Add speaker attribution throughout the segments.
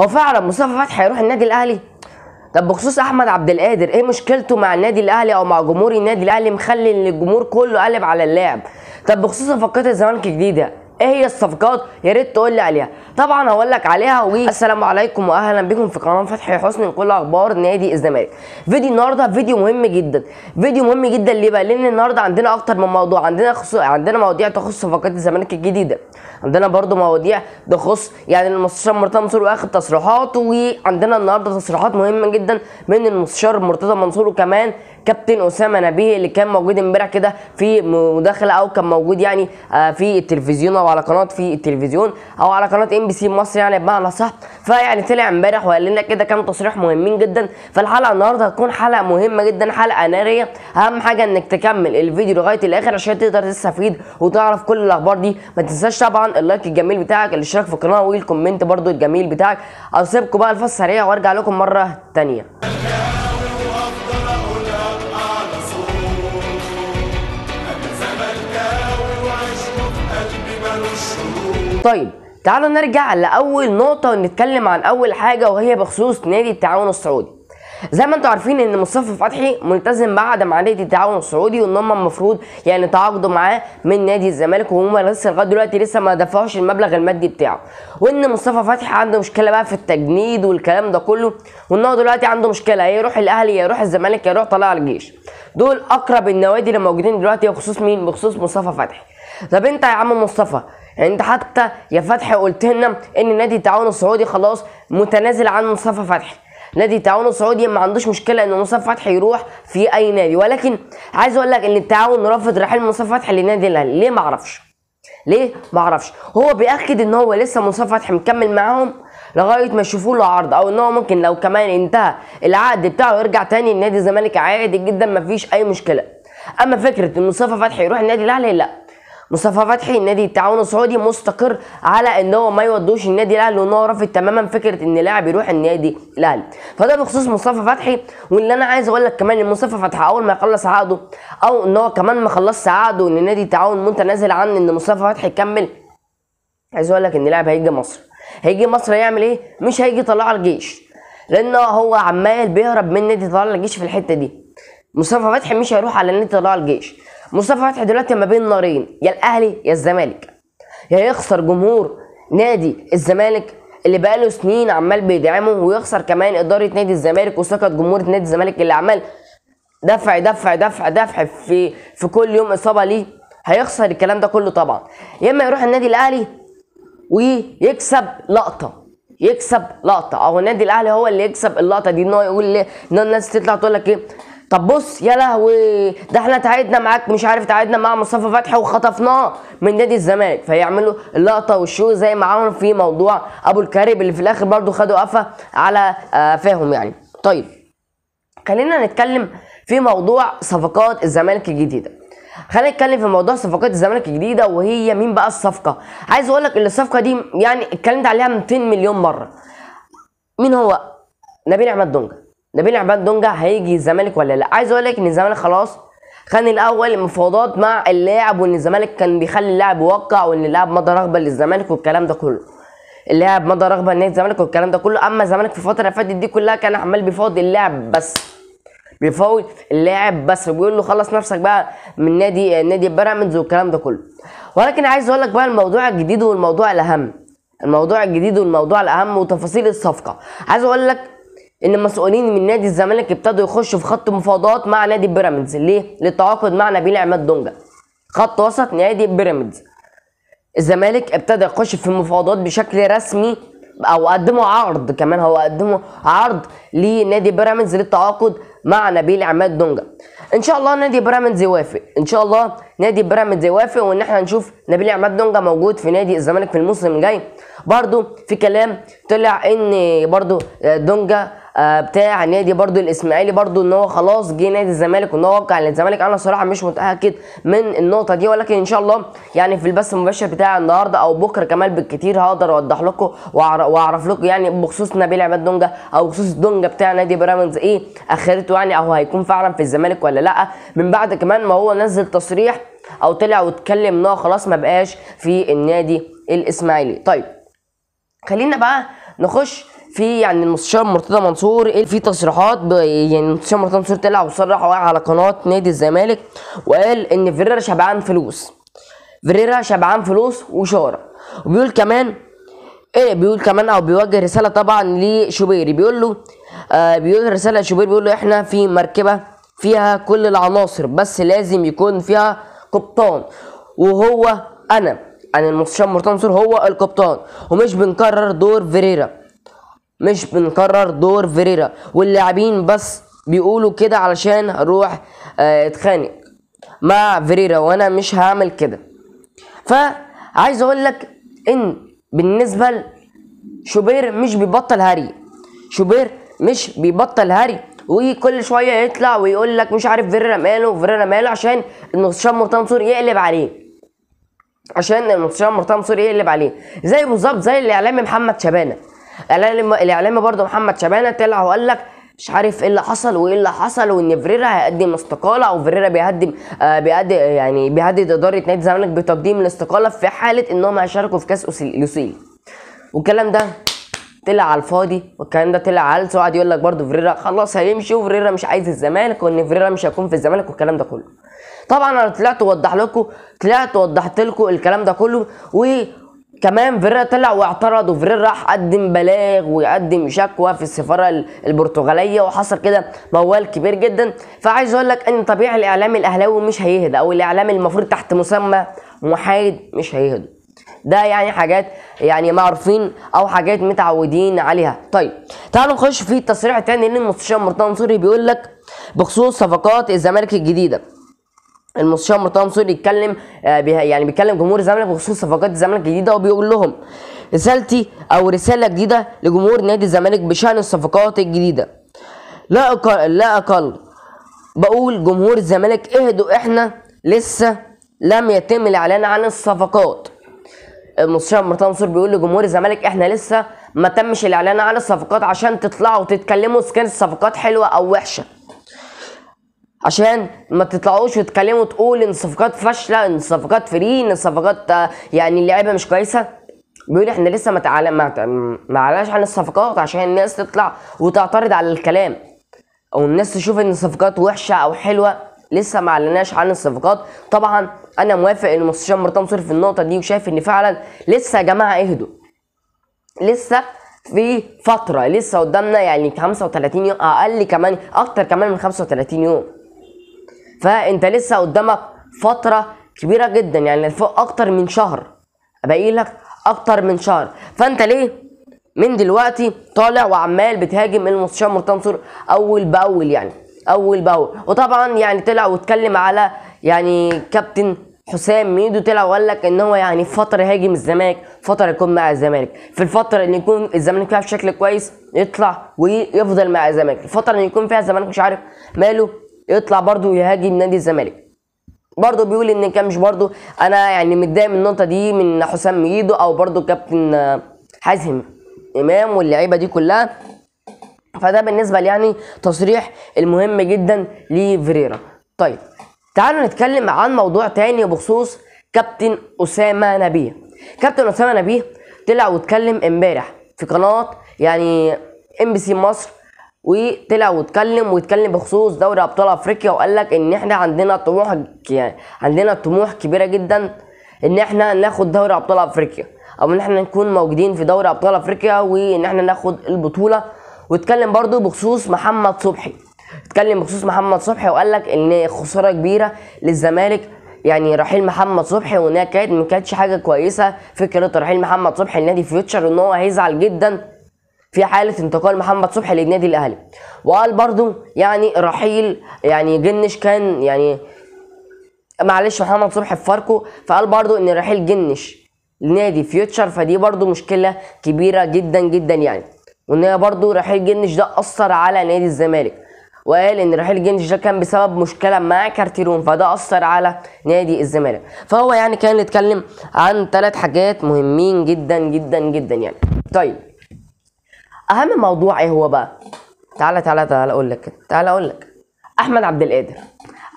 Speaker 1: هو فعلا مصطفى فتحي هيروح النادي الأهلي؟ طب بخصوص أحمد عبد القادر إيه مشكلته مع النادي الأهلي أو مع جمهور النادي الأهلي مخلي الجمهور كله قلب على اللاعب؟ طب بخصوص صفقات الزمالك الجديدة إيه هي الصفقات؟ يا ريت تقول لي عليها. طبعا هقول لك عليها والسلام عليكم واهلا بكم في قناة فتحي حسني كل أخبار نادي الزمالك. فيديو النهارده فيديو مهم جدا. فيديو مهم جدا ليه بقى؟ لأن النهارده عندنا أكتر من موضوع. عندنا خصو... عندنا مواضيع تخص صفقات الزمالك الجديدة. عندنا برضو مواضيع تخص يعني المستشار مرتضى منصور واخد تصريحات وعندنا النهارده تصريحات مهمة جدا من المستشار مرتضى منصور وكمان كابتن أسامة نبيه اللي كان موجود امبارح كده في مداخلة أو كان موجود يعني آه في التلفزيون أو على قناة في التلفزيون أو على قناة إم بي سي مصر يعني بمعنى صح. فيعني طلع امبارح وقال لنا كده كام تصريح مهمين جدا. فالحلقة النهارده هتكون حلقة مهمة جدا حلقة نارية. أهم حاجة إنك تكمل الفيديو لغاية الآخر عشان تقدر تستفيد وتعرف كل الأخبار دي. ما تنساش طبعا ال like الجميل بتاعك الاشتراك في القناة وال comment برده الجميل بتاعك. أسيبكم بقى الفاس سريع وأرجع لكم مرة تانية. طيب تعالوا نرجع لأول نقطة ونتكلم عن أول حاجة وهي بخصوص نادي التعاون السعودي. زي ما أنتم عارفين إن مصطفى فتحي ملتزم بعد مع نادي التعاون السعودي وإن هم المفروض يعني تعاقدوا معاه من نادي الزمالك وهم لسه لغاية دلوقتي لسه ما دفعوش المبلغ المادي بتاعه. وإن مصطفى فتحي عنده مشكلة بقى في التجنيد والكلام ده كله وإن هو دلوقتي عنده مشكلة يا يروح الأهلي يا يروح الزمالك يا يروح طلائع الجيش. دول أقرب النوادي اللي موجودين دلوقتي بخصوص مين؟ بخصوص مصطفى فتحي. طب أنت يا عم مصطفى انت حتى يا فتحي قلت لنا ان نادي التعاون السعودي خلاص متنازل عن مصطفى فتحي. نادي التعاون السعودي ما عندوش مشكلة إن مصطفى فتحي يروح في أي نادي. ولكن عايز أقول لك إن التعاون رافض رحيل مصطفى فتحي لنادي الأهلي. ليه ما أعرفش؟ ليه ما أعرفش؟ هو بيأكد إن هو لسه مصطفى فتحي مكمل معاهم لغاية ما يشوفوا له عرض أو إن هو ممكن لو كمان انتهى العقد بتاعه يرجع تاني لنادي الزمالك عادي جدا ما فيش أي مشكلة. أما فكرة إن مصطفى فتحي يروح النادي الأهلي لأ. مصطفى فتحي نادي التعاون السعودي مستقر على ان هو ما يودوش النادي الأهلي وان هو رافض تماما فكرة إن لاعب يروح النادي الأهلي. فده بخصوص مصطفى فتحي واللي أنا عايز أقول لك كمان إن مصطفى فتحي أول ما يخلص عقده أو إن هو كمان ما خلصش عقده إن نادي التعاون متنازل عن إن مصطفى فتحي يكمل. عايز أقول لك إن لاعب هيجي مصر. هيجي مصر هيعمل إيه؟ مش هيجي طلع الجيش. لأن هو عمال بيهرب من نادي طلع الجيش في الحتة دي. مصطفى فتحي مش هيروح على نادي طلع الجيش. مصطفى فتحي دلوقتي ما بين نارين يا الأهلي يا الزمالك. يا يخسر جمهور نادي الزمالك اللي بقاله سنين عمال بيدعمه ويخسر كمان إدارة نادي الزمالك وثقة جمهور نادي الزمالك اللي عمال دفع دفع دفع دفع في في كل يوم إصابة ليه؟ هيخسر الكلام ده كله طبعا. يا إما يروح النادي الأهلي ويكسب لقطة يكسب لقطة. أو النادي الأهلي هو اللي يكسب اللقطة دي إن هو يقول ليه؟ إن الناس تطلع تقول لك إيه؟ طب بص يا لهوي ده إحنا تعادنا معاك مش عارف تعادنا مع مصطفى فتحي وخطفناه من نادي الزمالك. فيعملوا اللقطه والشو زي ما عملوا في موضوع أبو الكارب اللي في الآخر برضو خدوا قفا على قفاهم يعني. طيب خلينا نتكلم في موضوع صفقات الزمالك الجديدة. خلينا نتكلم في موضوع صفقات الزمالك الجديدة وهي مين بقى الصفقة؟ عايز أقول لك إن الصفقة دي يعني اتكلمت عليها 200 مليون مرة. مين هو؟ نبيل عماد دونجا. نبيل عماد دونجا هيجي الزمالك ولا لا؟ عايز أقول لك إن الزمالك خلاص كان الأول مفاوضات مع اللاعب وإن الزمالك كان بيخلي اللاعب يوقع وإن اللاعب مضى رغبة للزمالك والكلام ده كله. اللاعب مضى رغبة لنادي الزمالك والكلام ده كله. أما الزمالك في الفترة اللي فاتت دي كلها كان عمال بيفاوض اللاعب بس. بيفاوض اللاعب بس وبيقول له خلص نفسك بقى من نادي نادي بيراميدز والكلام ده كله. ولكن عايز أقول لك بقى الموضوع الجديد والموضوع الأهم. الموضوع الجديد والموضوع الأهم وتفاصيل الصفقة. عايز أقول لك إن المسؤولين من نادي الزمالك ابتدوا يخشوا في خط مفاوضات مع نادي بيراميدز. ليه؟ للتعاقد مع نبيل عماد دونجا. خط وسط نادي بيراميدز. الزمالك ابتدى يخش في المفاوضات بشكل رسمي أو قدموا عرض كمان. هو قدموا عرض لنادي بيراميدز للتعاقد مع نبيل عماد دونجا. إن شاء الله نادي بيراميدز يوافق. إن شاء الله نادي بيراميدز يوافق وإن إحنا نشوف نبيل عماد دونجا موجود في نادي الزمالك في الموسم الجاي. برضو في كلام طلع إن برضو دونجا بتاع نادي برضو الإسماعيلي برضو إن هو خلاص جه نادي الزمالك وإن هو وقع. للزمالك أنا صراحة مش متأكد من النقطة دي ولكن إن شاء الله يعني في البث المباشر بتاع النهارده أو بكرة كمان بالكتير هقدر أوضح لكم وأعرف لكم يعني بخصوص نبيل عماد دونجا أو بخصوص دونجا بتاع نادي بيراميدز إيه آخرته يعني أو هيكون فعلا في الزمالك ولا لأ. من بعد كمان ما هو نزل تصريح أو طلع واتكلم إن هو خلاص ما بقاش في النادي الإسماعيلي. طيب خلينا بقى نخش في يعني المستشار مرتضى منصور إيه في تصريحات يعني المستشار مرتضى منصور طلع وصرح على قناة نادي الزمالك وقال إن فيريرا شبعان فلوس. فيريرا شبعان فلوس وشارة وبيقول كمان إيه بيقول كمان أو بيوجه رسالة طبعا لشوبيري. بيقول له آه بيقول رسالة لشوبيري بيقول له إحنا في مركبة فيها كل العناصر بس لازم يكون فيها قبطان. وهو أنا يعني المستشار مرتضى منصور هو القبطان. ومش بنكرر دور فيريرا. مش بنكرر دور فيريرا. واللاعبين بس بيقولوا كده علشان أروح آه، اتخانق مع فيريرا وأنا مش هعمل كده. فعايز أقول لك إن بالنسبة لشوبير مش بيبطل هري شوبير مش بيبطل هري وكل شوية يطلع ويقول لك مش عارف فيريرا ماله فيريرا ماله عشان المستشار مرتضى منصور يقلب عليه. عشان المستشار مرتضى منصور يقلب عليه. زي بالظبط زي الاعلامي محمد شبانة. الإعلامي برضه محمد شبانة طلع وقال لك مش عارف إيه اللي حصل وإيه اللي حصل وإن فيريرا هيقدم استقالة أو فيريرا بيقدم آه بيقدم يعني بيهدد إدارة نادي الزمالك بتقديم الاستقالة في حالة إنهم هيشاركوا في كأس لوسيل والكلام ده طلع على الفاضي والكلام ده طلع على وقعد يقول لك برضه فيريرا خلاص هيمشي وفيريرا مش عايز الزمالك وإن فيريرا مش هيكون في الزمالك والكلام ده كله. طبعا أنا طلعت وضح لكم طلعت وضحت لكم الكلام ده كله وكمان فيريرا طلع واعترض وفيريرا راح قدم بلاغ ويقدم شكوى في السفارة ال- البرتغالية وحصل كده موال كبير جدا. فعايز أقول لك إن طبيعي الإعلام الأهلاوي مش هيهدى أو الإعلام المفروض تحت مسمى محايد مش هيهدوا ده يعني حاجات يعني معروفين أو حاجات متعودين عليها. طيب تعالوا نخش في التصريح التاني للمستشار مرتضى منصوري بيقول لك بخصوص صفقات الزمالك الجديدة. المستشار مرتضى منصور يتكلم يعني بيتكلم جمهور الزمالك بخصوص صفقات الزمالك الجديدة وبيقول لهم رسالتي أو رسالة جديدة لجمهور نادي الزمالك بشأن الصفقات الجديدة. لا أقل لا أقل بقول جمهور الزمالك اهدوا إحنا لسه لم يتم الإعلان عن الصفقات. المستشار مرتضى منصور بيقول لجمهور الزمالك إحنا لسه ما تمش الإعلان عن الصفقات عشان تطلعوا وتتكلموا اذا كانت الصفقات حلوة أو وحشة. عشان ما تطلعوش وتتكلموا تقول إن الصفقات فاشلة إن الصفقات فري إن الصفقات آه، يعني اللعيبة مش كويسة. بيقول إحنا لسه ما تعال... ما اعلناش عن الصفقات عشان الناس تطلع وتعترض على الكلام. أو الناس تشوف إن الصفقات وحشة أو حلوة لسه ما اعلناش عن الصفقات. طبعا أنا موافق إن المستشار مرتضى منصور في النقطة دي وشايف إن فعلا لسه يا جماعة اهدوا. لسه في فترة لسه قدامنا يعني 35 يوم أقل كمان أكتر كمان من 35 يوم. فأنت لسه قدامك فترة كبيرة جدا يعني فوق أكتر من شهر. باقي لك أكتر من شهر. فأنت ليه من دلوقتي طالع وعمال بتهاجم المستشار مرتضى منصور؟ أول بأول يعني أول بأول. وطبعا يعني طلع واتكلم على يعني كابتن حسام ميدو طلع وقال لك إن هو يعني فترة يهاجم الزمالك فترة يكون مع الزمالك. في الفترة اللي يكون الزمالك فيها بشكل كويس يطلع ويفضل مع الزمالك. الفترة اللي يكون فيها الزمالك مش عارف ماله يطلع برضو يهاجم نادي الزمالك. برضه بيقول إن كان مش برضه أنا يعني متضايق من النقطة دي من حسام ميدو أو برضه كابتن حازم إمام واللعيبة دي كلها. فده بالنسبة لي يعني تصريح المهم جدا لفريرا طيب تعالوا نتكلم عن موضوع تاني بخصوص كابتن أسامة نبيه. كابتن أسامة نبيه طلع واتكلم امبارح في قناة يعني إم بي سي مصر وطلع واتكلم واتكلم بخصوص دوري أبطال أفريقيا وقال لك إن إحنا عندنا طموح يعني عندنا طموح كبيرة جدا إن إحنا ناخد دوري أبطال أفريقيا أو إن إحنا نكون موجودين في دوري أبطال أفريقيا وإن إحنا ناخد البطولة. واتكلم برضو بخصوص محمد صبحي. اتكلم بخصوص محمد صبحي وقال لك إن خسارة كبيرة للزمالك. يعني رحيل محمد صبحي وانها كانت ما كانتش حاجة كويسة. فكرة رحيل محمد صبحي لنادي فيوتشر إن هو هيزعل جدا. في حالة انتقال محمد صبحي للنادي الأهلي. وقال برضو يعني رحيل يعني جنش كان يعني معلش محمد صبحي في فاركو فقال برضو إن رحيل جنش لنادي فيوتشر فدي برضو مشكلة كبيرة جدا جدا يعني. وإن هي برضو رحيل جنش ده أثر على نادي الزمالك. وقال إن رحيل جنش ده كان بسبب مشكلة مع كارتيرون فده أثر على نادي الزمالك. فهو يعني كان يتكلم عن ثلاث حاجات مهمين جدا جدا جدا يعني. طيب أهم موضوع إيه هو بقى؟ تعالى تعالى تعالى أقول لك تعالى أقول لك. أحمد عبد القادر.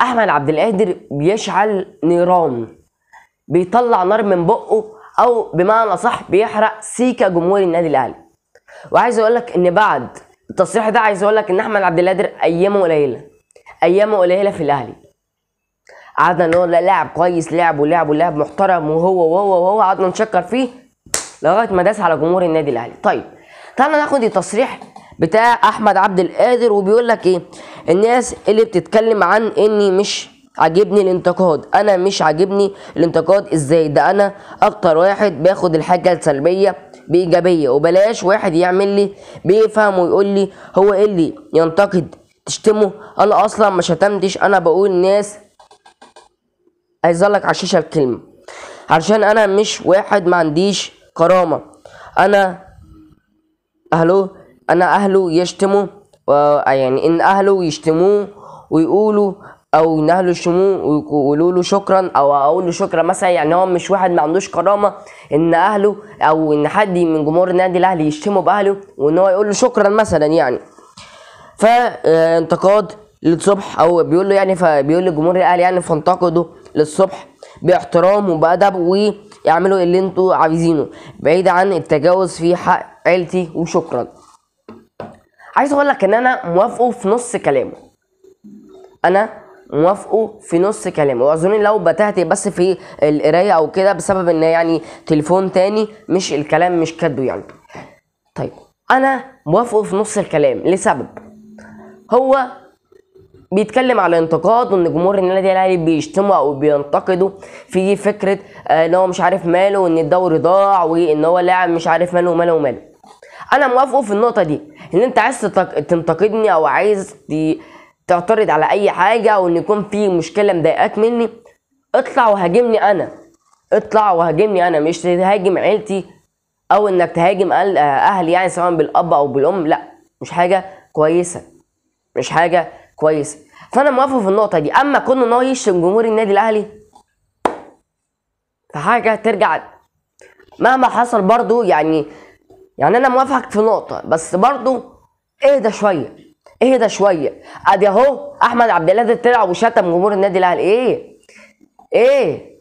Speaker 1: أحمد عبد القادر بيشعل نيران. بيطلع نار من بقه أو بمعنى صح بيحرق سيكا جمهور النادي الأهلي. وعايز أقول لك إن بعد التصريح ده عايز أقول لك إن أحمد عبد القادر أيامه قليلة. أيامه قليلة في الأهلي. قعدنا نقول لا لاعب كويس لاعب ولعب ولعب محترم وهو وهو وهو قعدنا نشكر فيه لغاية ما داس على جمهور النادي الأهلي. طيب تعالى ناخد التصريح بتاع أحمد عبد القادر وبيقول لك إيه؟ الناس اللي بتتكلم عن إني مش عاجبني الانتقاد. أنا مش عاجبني الانتقاد. إزاي؟ ده أنا أكتر واحد باخد الحاجة السلبية بإيجابية. وبلاش واحد يعمل لي بيفهم ويقول لي هو إيه اللي ينتقد. تشتمه؟ أنا أصلا ما شتمتش. أنا بقول ناس هيظهر لك على الشاشة الكلمة. عشان أنا مش واحد ما عنديش كرامة. أنا أهله أنا أهله يشتموا و- يعني إن أهله يشتموه ويقولوا أو أهله يشتموه ويقولوا له شكرا أو أقول له شكرا. مثلا يعني هو مش واحد ما عندوش كرامة إن أهله أو إن حد من جمهور النادي الأهلي يشتموا بأهله وإن هو يقول له شكرا مثلا يعني. فانتقاد للصبح أو بيقول له يعني فبيقول لجمهور الأهلي يعني فانتقدوا للصبح باحترام وبأدب ويعملوا اللي أنتوا عايزينه. بعيد عن التجاوز في حق عيلتي وشكرا. عايز أقول لك إن أنا موافقه في نص كلامه. أنا موافقه في نص كلامه. وأظن لو بتهت بس في القراية أو كده بسبب إن يعني تليفون تاني مش الكلام مش كاتبه يعني. طيب أنا موافقه في نص الكلام لسبب. هو بيتكلم على انتقاد وإن جمهور النادي الأهلي بيشتموا أو بينتقدوا. في فكرة آه، إن هو مش عارف ماله وإن الدوري ضاع وإن هو لاعب مش عارف ماله وماله وماله. أنا موافقه في النقطة دي إن أنت عايز تنتقدني أو عايز تعترض على أي حاجة أو إن يكون في مشكلة مضايقاك مني اطلع وهاجمني أنا. اطلع وهاجمني أنا مش تهاجم عيلتي أو إنك تهاجم أهلي يعني سواء بالأب أو بالأم لا مش حاجة كويسة. مش حاجة كويسه فأنا موافق في النقطة دي. أما كون إن هو يشتم جمهور النادي الأهلي فحاجة ترجع مهما حصل برضو يعني يعني أنا موافقك في نقطة بس برضو اهدى شوية اهدى شوية. أدي أهو أحمد عبد القادر طلع وشتم جمهور النادي الأهلي. إيه؟ إيه؟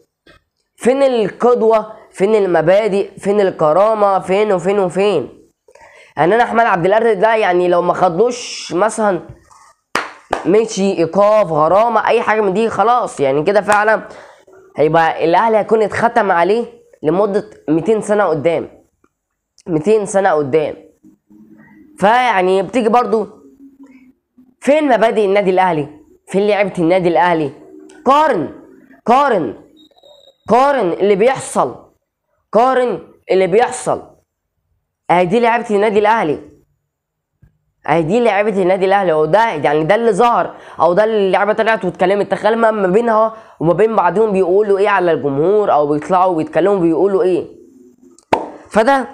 Speaker 1: فين القدوة؟ فين المبادئ؟ فين الكرامة؟ فين وفين وفين؟ يعني أنا أحمد عبد القادر ده يعني لو ما خدوش مثلا مشي إيقاف غرامة أي حاجة من دي خلاص. يعني كده فعلا هيبقى الاهلي هيكون اتختم عليه لمدة 200 سنة قدام. 200 سنة قدام. فيعني بتيجي برضو فين مبادئ النادي الأهلي؟ فين لعيبة النادي الأهلي؟ قارن قارن قارن اللي بيحصل قارن اللي بيحصل. أهي دي لعيبة النادي الأهلي. اهي دي لعيبه النادي الأهلي. وده يعني ده اللي ظهر. أو ده اللي اللعيبه طلعت واتكلمت. تخيل ما بينها وما بين بعضهم بيقولوا إيه على الجمهور أو بيطلعوا ويتكلموا بيقولوا إيه. فده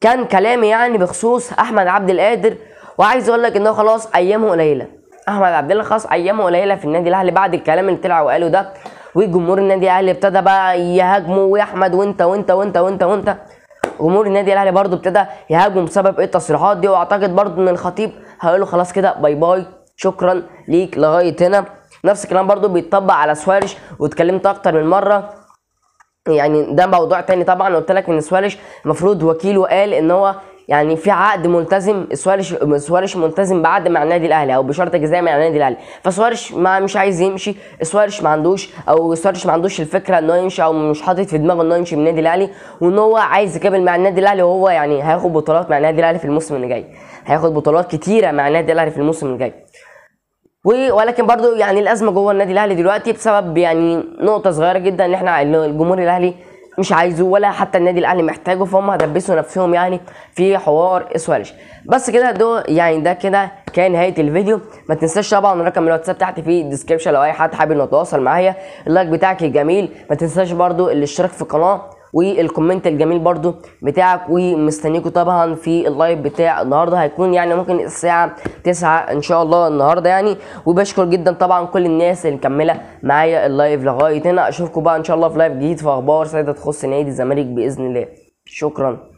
Speaker 1: كان كلامي يعني بخصوص أحمد عبد القادر. وعايز أقول لك ان هو خلاص أيامه قليلة. أحمد عبد الله خلاص أيامه قليلة في النادي الأهلي بعد الكلام اللي طلع وقاله ده. وجمهور النادي الأهلي ابتدى بقى يهاجموا ويا احمد وإنت وإنت وإنت وإنت وإنت. جمهور النادي الأهلي برضو ابتدى يهاجم بسبب إيه التصريحات دي وأعتقد برضو إن الخطيب هيقول له خلاص كده bye bye شكرا ليك لغاية هنا. نفس الكلام برضو بيتطبق على سوارش واتكلمت أكتر من مرة. يعني ده موضوع تاني طبعا قلت لك إن سوارش المفروض وكيله قال إن هو يعني في عقد ملتزم سوارش سوارش ملتزم بعقد مع النادي الأهلي أو بشرط جزائي مع النادي الأهلي. فسوارش ما مش عايز يمشي سوارش ما عندوش أو سوارش ما عندوش الفكرة ان هو يمشي أو مش حاطط في دماغه ان هو يمشي من النادي الأهلي. وإن هو عايز يكمل مع النادي الأهلي وهو يعني هياخد بطولات مع النادي الأهلي في الموسم اللي جاي. هياخد بطولات كتيرة مع النادي الأهلي في الموسم اللي جاي. ولكن برضو يعني الأزمة جوه النادي الأهلي دلوقتي بسبب يعني نقطة صغيرة جدا إن إحنا الجمهور الأهلي مش عايزه ولا حتى النادي الأهلي محتاجه فهم هدبسوا نفسهم يعني في حوار سوارش بس كده ده يعني ده كده كان نهاية الفيديو. ما تنساش طبعا رقم الواتساب تحت في ال description لو أي حد حابب يتواصل معايا. ال like بتاعك الجميل ما تنساش برضو الاشتراك في القناة. وال comment الجميل برضو بتاعك ومستنيكوا طبعا في ال live بتاع النهارده. هيكون يعني ممكن الساعة 9 إن شاء الله النهارده يعني. وبشكر جدا طبعا كل الناس اللي مكملة معايا ال live لغاية هنا. اشوفكم بقى إن شاء الله في live جديد في أخبار سعيدة تخص نادي الزمالك بإذن الله. شكرا.